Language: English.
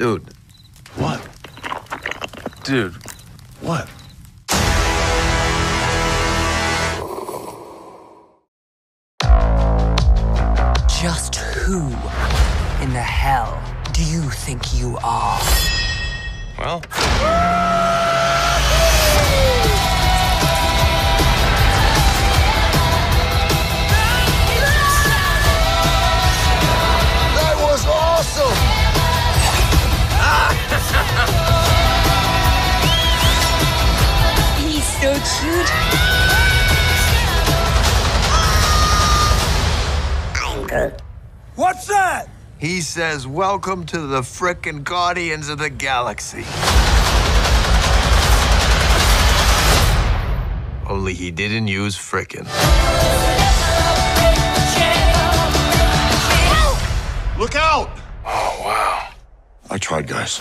Dude. What? Dude. What? Just who in the hell do you think you are? Well, so. What's that? He says, Welcome to the frickin' Guardians of the Galaxy. Only he didn't use frickin'. look out! Oh, wow. I tried, guys.